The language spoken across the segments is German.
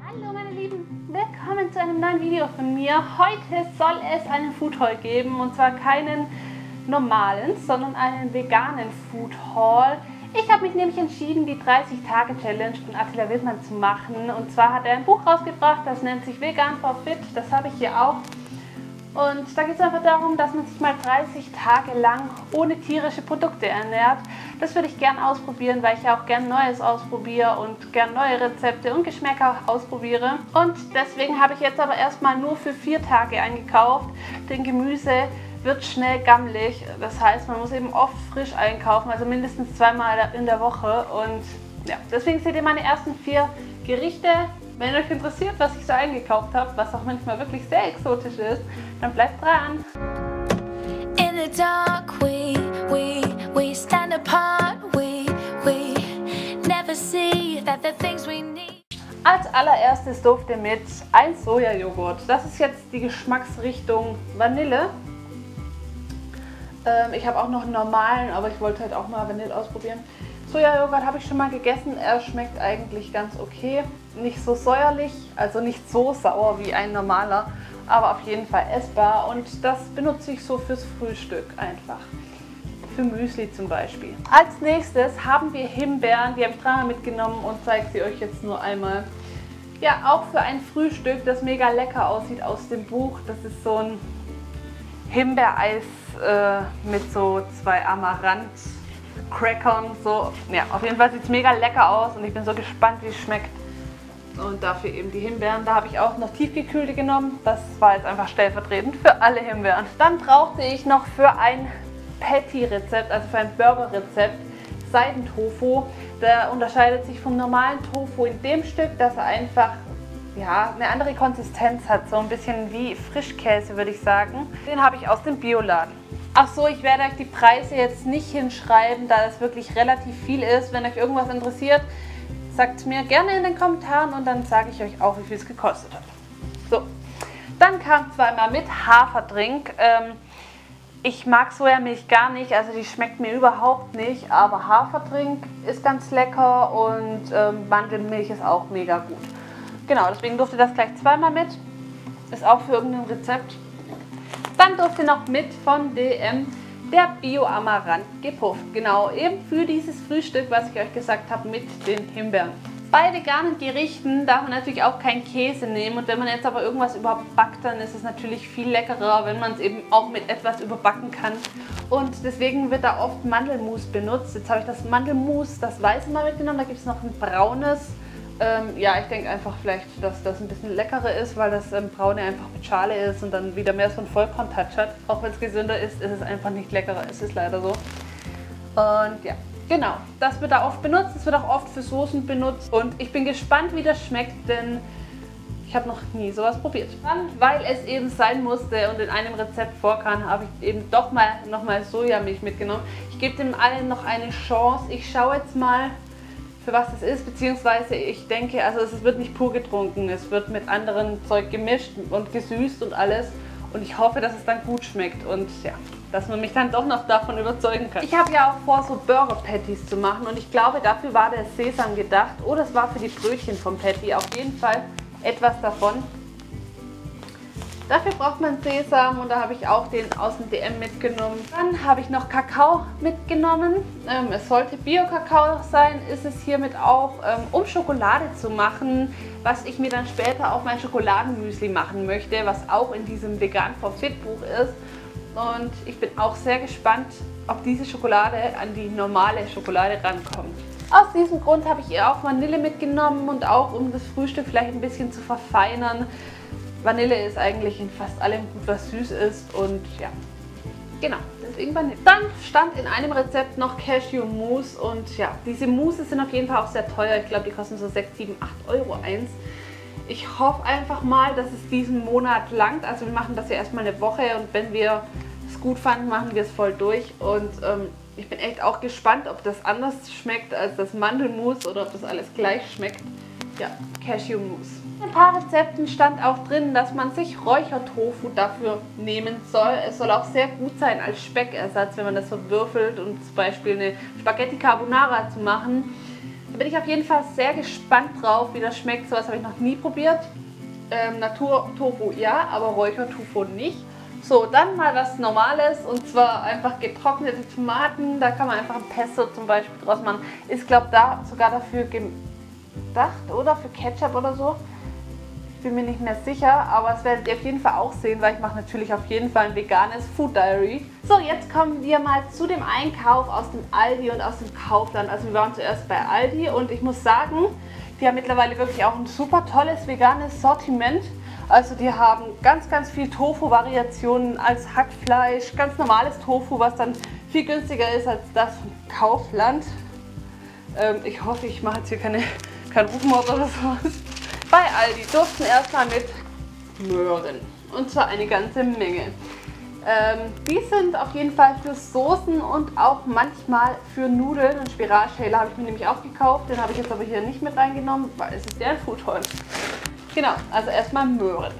Hallo meine Lieben, willkommen zu einem neuen Video von mir. Heute soll es einen Food Haul geben und zwar keinen normalen, sondern einen veganen Food Haul. Ich habe mich nämlich entschieden, die 30-Tage-Challenge von Attila Wildmann zu machen. Und zwar hat er ein Buch rausgebracht, das nennt sich Vegan for Fit. Das habe ich hier auch. Und da geht es einfach darum, dass man sich mal 30 Tage lang ohne tierische Produkte ernährt. Das würde ich gern ausprobieren, weil ich ja auch gern Neues ausprobiere und gern neue Rezepte und Geschmäcker ausprobiere. Und deswegen habe ich jetzt aber erstmal nur für vier Tage eingekauft. Denn Gemüse wird schnell gammelig. Das heißt, man muss eben oft frisch einkaufen, also mindestens zweimal in der Woche. Und ja, deswegen seht ihr meine ersten vier Gerichte. Wenn euch interessiert, was ich so eingekauft habe, was auch manchmal wirklich sehr exotisch ist, dann bleibt dran. In the dark we, we, we stand apart, we, we never see that the things we need. Als allererstes durfte mit ein Sojajoghurt. Das ist jetzt die Geschmacksrichtung Vanille. Ähm, ich habe auch noch einen normalen, aber ich wollte halt auch mal Vanille ausprobieren. Sojajoghurt habe ich schon mal gegessen. Er schmeckt eigentlich ganz okay. Nicht so säuerlich, also nicht so sauer wie ein normaler, aber auf jeden Fall essbar. Und das benutze ich so fürs Frühstück einfach. Für Müsli zum Beispiel. Als nächstes haben wir Himbeeren. Die habe ich dreimal mitgenommen und zeige sie euch jetzt nur einmal. Ja, auch für ein Frühstück, das mega lecker aussieht aus dem Buch. Das ist so ein Himbeereis äh, mit so zwei Amaranth Crackern. So, ja, auf jeden Fall sieht es mega lecker aus und ich bin so gespannt, wie es schmeckt. Und dafür eben die Himbeeren. Da habe ich auch noch tiefgekühlte genommen. Das war jetzt einfach stellvertretend für alle Himbeeren. Dann brauchte ich noch für ein Patty-Rezept, also für ein Burger-Rezept, Seidentofu. Der unterscheidet sich vom normalen Tofu in dem Stück, dass er einfach ja, eine andere Konsistenz hat. So ein bisschen wie Frischkäse, würde ich sagen. Den habe ich aus dem Bioladen. Ach so, ich werde euch die Preise jetzt nicht hinschreiben, da das wirklich relativ viel ist. Wenn euch irgendwas interessiert, sagt es mir gerne in den Kommentaren und dann sage ich euch auch, wie viel es gekostet hat. So, dann kam zweimal mit Haferdrink. Ähm, ich mag Sojamilch gar nicht, also die schmeckt mir überhaupt nicht, aber Haferdrink ist ganz lecker und ähm, Mandelmilch ist auch mega gut. Genau, deswegen durfte das gleich zweimal mit. Ist auch für irgendein Rezept. Dann durfte noch mit von DM der Bio-Amaranth gepufft. Genau, eben für dieses Frühstück, was ich euch gesagt habe, mit den Himbeeren. Bei veganen Gerichten darf man natürlich auch keinen Käse nehmen und wenn man jetzt aber irgendwas überbackt, dann ist es natürlich viel leckerer, wenn man es eben auch mit etwas überbacken kann. Und deswegen wird da oft Mandelmus benutzt. Jetzt habe ich das Mandelmus, das weiße mal mitgenommen, da gibt es noch ein braunes ähm, ja, ich denke einfach vielleicht, dass das ein bisschen leckerer ist, weil das ähm, Braune einfach mit Schale ist und dann wieder mehr so einen Vollkorn-Touch hat. Auch wenn es gesünder ist, ist es einfach nicht leckerer. Es ist leider so. Und ja, genau. Das wird da oft benutzt. Es wird auch oft für Soßen benutzt. Und ich bin gespannt, wie das schmeckt, denn ich habe noch nie sowas probiert. Dann, weil es eben sein musste und in einem Rezept vorkam, habe ich eben doch mal nochmal Sojamilch mitgenommen. Ich gebe dem allen noch eine Chance. Ich schaue jetzt mal, für was es ist, beziehungsweise ich denke, also es wird nicht pur getrunken, es wird mit anderen Zeug gemischt und gesüßt und alles und ich hoffe, dass es dann gut schmeckt und ja, dass man mich dann doch noch davon überzeugen kann. Ich habe ja auch vor, so Burger Patties zu machen und ich glaube, dafür war der Sesam gedacht oder es war für die Brötchen vom Patty, auf jeden Fall etwas davon. Dafür braucht man Sesam und da habe ich auch den aus dem DM mitgenommen. Dann habe ich noch Kakao mitgenommen. Ähm, es sollte Bio-Kakao sein, ist es hiermit auch, ähm, um Schokolade zu machen, was ich mir dann später auf mein Schokoladenmüsli machen möchte, was auch in diesem Vegan for Fit Buch ist. Und ich bin auch sehr gespannt, ob diese Schokolade an die normale Schokolade rankommt. Aus diesem Grund habe ich ihr auch Vanille mitgenommen und auch um das Frühstück vielleicht ein bisschen zu verfeinern. Vanille ist eigentlich in fast allem gut, was süß ist und ja, genau, deswegen Vanille. Dann stand in einem Rezept noch Cashew-Mousse und ja, diese Mousse sind auf jeden Fall auch sehr teuer. Ich glaube, die kosten so 6, 7, 8 Euro eins. Ich hoffe einfach mal, dass es diesen Monat langt. Also wir machen das ja erstmal eine Woche und wenn wir es gut fanden, machen wir es voll durch. Und ähm, ich bin echt auch gespannt, ob das anders schmeckt als das Mandelmus oder ob das alles gleich schmeckt. Ja, Cashew-Mousse. In ein paar Rezepten stand auch drin, dass man sich Räuchertofu dafür nehmen soll. Es soll auch sehr gut sein als Speckersatz, wenn man das so würfelt und zum Beispiel eine Spaghetti Carbonara zu machen. Habe bin ich auf jeden Fall sehr gespannt drauf, wie das schmeckt. So was habe ich noch nie probiert. Ähm, Natur-Tofu ja, aber Räuchertofu nicht. So, dann mal was Normales und zwar einfach getrocknete Tomaten. Da kann man einfach ein Pesto zum Beispiel draus machen. Ist, glaube da sogar dafür gedacht, oder? Für Ketchup oder so. Ich bin mir nicht mehr sicher, aber das werdet ihr auf jeden Fall auch sehen, weil ich mache natürlich auf jeden Fall ein veganes Food Diary. So, jetzt kommen wir mal zu dem Einkauf aus dem Aldi und aus dem Kaufland. Also wir waren zuerst bei Aldi und ich muss sagen, die haben mittlerweile wirklich auch ein super tolles veganes Sortiment. Also die haben ganz, ganz viel Tofu-Variationen als Hackfleisch, ganz normales Tofu, was dann viel günstiger ist als das vom Kaufland. Ähm, ich hoffe, ich mache jetzt hier keine, keinen Rufmord oder sowas. Bei Aldi durften erstmal mit Möhren. Und zwar eine ganze Menge. Ähm, die sind auf jeden Fall für Soßen und auch manchmal für Nudeln. Einen Spiralschäler habe ich mir nämlich auch gekauft. Den habe ich jetzt aber hier nicht mit reingenommen, weil es ist sehr ein Foodhorn. Genau, also erstmal Möhren.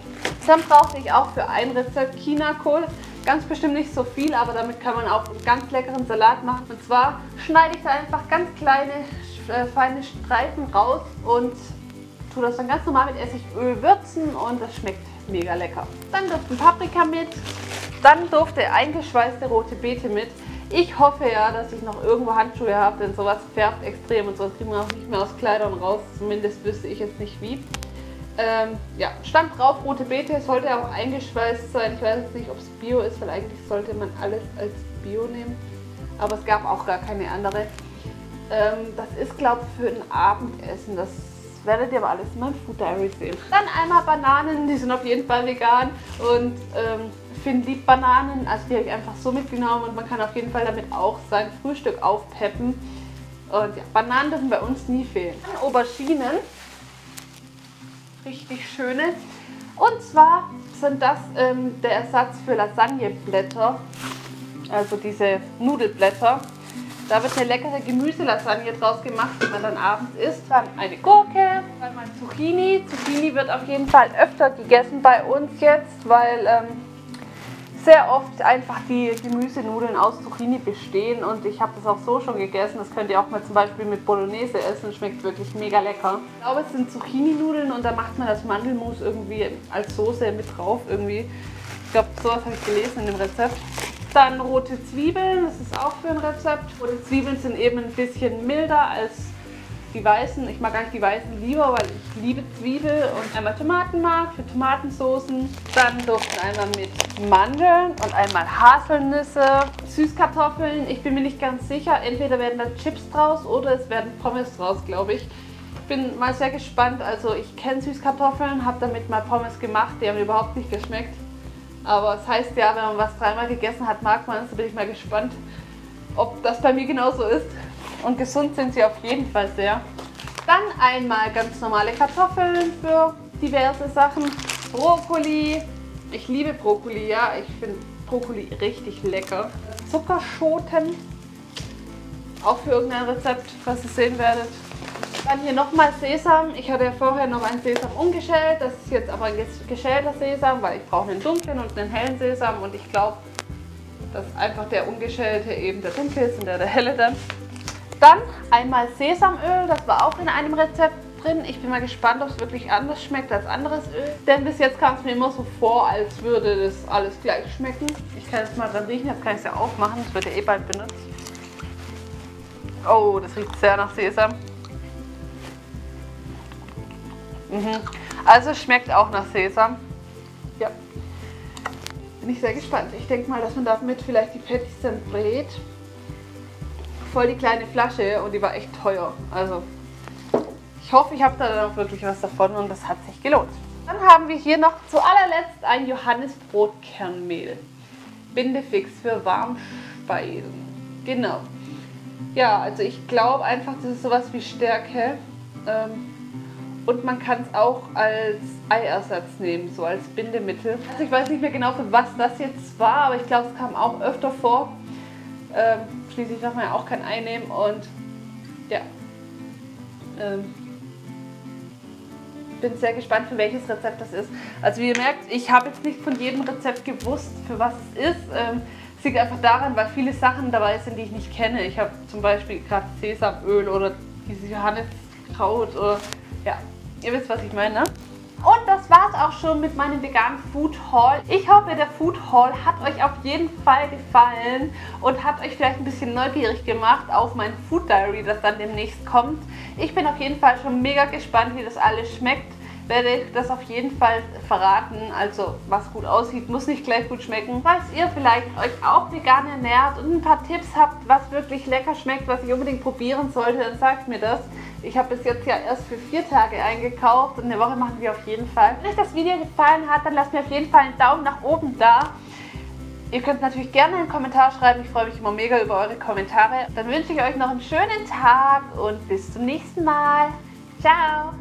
Dann brauchte ich auch für ein Rezept Chinakohl. Ganz bestimmt nicht so viel, aber damit kann man auch einen ganz leckeren Salat machen. Und zwar schneide ich da einfach ganz kleine, äh, feine Streifen raus und tue das dann ganz normal mit Essigöl würzen und das schmeckt mega lecker. Dann durfte Paprika mit, dann durfte eingeschweißte rote Beete mit. Ich hoffe ja, dass ich noch irgendwo Handschuhe habe, denn sowas färbt extrem und sowas kriegt man auch nicht mehr aus Kleidern raus. Zumindest wüsste ich jetzt nicht wie. Ähm, ja, stand drauf, rote Beete, sollte auch eingeschweißt sein. Ich weiß jetzt nicht, ob es Bio ist, weil eigentlich sollte man alles als Bio nehmen. Aber es gab auch gar keine andere. Ähm, das ist, glaube ich, für ein Abendessen. Das werdet ihr aber alles in meinem Food Diary sehen. Dann einmal Bananen, die sind auf jeden Fall vegan. Und ähm, Finn liebt Bananen, also die habe ich einfach so mitgenommen. Und man kann auf jeden Fall damit auch sein Frühstück aufpeppen. Und ja, Bananen dürfen bei uns nie fehlen. Dann Auberginen richtig schöne. Und zwar sind das ähm, der Ersatz für Lasagneblätter, also diese Nudelblätter. Da wird eine leckere Gemüselasagne draus gemacht, die man dann abends isst. Dann eine Gurke, einmal Zucchini. Zucchini wird auf jeden Fall öfter gegessen bei uns jetzt, weil ähm, sehr oft einfach die Gemüsenudeln aus Zucchini bestehen und ich habe das auch so schon gegessen. Das könnt ihr auch mal zum Beispiel mit Bolognese essen, schmeckt wirklich mega lecker. Ich glaube, es sind Zucchini-Nudeln und da macht man das Mandelmus irgendwie als Soße mit drauf irgendwie. Ich glaube, sowas habe ich gelesen in dem Rezept. Dann rote Zwiebeln, das ist auch für ein Rezept. Rote Zwiebeln sind eben ein bisschen milder als die weißen, ich mag eigentlich die weißen lieber, weil ich liebe Zwiebel und einmal Tomatenmark für Tomatensoßen. Dann durften einmal mit Mandeln und einmal Haselnüsse, Süßkartoffeln. Ich bin mir nicht ganz sicher, entweder werden da Chips draus oder es werden Pommes draus, glaube ich. Ich bin mal sehr gespannt, also ich kenne Süßkartoffeln, habe damit mal Pommes gemacht, die haben überhaupt nicht geschmeckt. Aber es das heißt ja, wenn man was dreimal gegessen hat, mag man es, da bin ich mal gespannt, ob das bei mir genauso ist. Und gesund sind sie auf jeden Fall sehr. Dann einmal ganz normale Kartoffeln für diverse Sachen. Brokkoli. Ich liebe Brokkoli, ja. Ich finde Brokkoli richtig lecker. Zuckerschoten. Auch für irgendein Rezept, was ihr sehen werdet. Dann hier nochmal Sesam. Ich hatte ja vorher noch einen Sesam umgeschält. Das ist jetzt aber ein geschälter Sesam, weil ich brauche einen dunklen und einen hellen Sesam. Und ich glaube, dass einfach der ungeschälte eben der dunkle ist und der der helle dann. Dann einmal Sesamöl, das war auch in einem Rezept drin. Ich bin mal gespannt, ob es wirklich anders schmeckt als anderes Öl. Denn bis jetzt kam es mir immer so vor, als würde das alles gleich schmecken. Ich kann jetzt mal dran riechen, jetzt kann ich es ja aufmachen. Das wird ja eh bald benutzt. Oh, das riecht sehr nach Sesam. Mhm. Also schmeckt auch nach Sesam. Ja. Bin ich sehr gespannt. Ich denke mal, dass man damit vielleicht die Patties dann brät voll die kleine Flasche und die war echt teuer. Also ich hoffe, ich habe da dann auch wirklich was davon und das hat sich gelohnt. Dann haben wir hier noch zu allerletzt ein Johannisbrotkernmehl. Bindefix für Warmspeisen. Genau. Ja, also ich glaube einfach, das ist sowas wie Stärke. Ähm, und man kann es auch als Eiersatz nehmen, so als Bindemittel. Also ich weiß nicht mehr genau, für was das jetzt war, aber ich glaube, es kam auch öfter vor. Ähm, schließlich darf man ja auch kein Ei nehmen und ja. Ähm, bin sehr gespannt, für welches Rezept das ist. Also wie ihr merkt, ich habe jetzt nicht von jedem Rezept gewusst, für was es ist. Ähm, es liegt einfach daran, weil viele Sachen dabei sind, die ich nicht kenne. Ich habe zum Beispiel gerade Sesamöl oder dieses Johanniskraut oder ja, ihr wisst, was ich meine. Ne? Und das war es auch schon mit meinem veganen Food Haul. Ich hoffe, der Food Haul hat euch auf jeden Fall gefallen und hat euch vielleicht ein bisschen neugierig gemacht auf mein Food Diary, das dann demnächst kommt. Ich bin auf jeden Fall schon mega gespannt, wie das alles schmeckt werde ich das auf jeden Fall verraten. Also was gut aussieht, muss nicht gleich gut schmecken. Falls ihr vielleicht euch auch vegan ernährt und ein paar Tipps habt, was wirklich lecker schmeckt, was ich unbedingt probieren sollte, dann sagt mir das. Ich habe bis jetzt ja erst für vier Tage eingekauft und eine Woche machen wir auf jeden Fall. Wenn euch das Video gefallen hat, dann lasst mir auf jeden Fall einen Daumen nach oben da. Ihr könnt natürlich gerne einen Kommentar schreiben. Ich freue mich immer mega über eure Kommentare. Dann wünsche ich euch noch einen schönen Tag und bis zum nächsten Mal. Ciao!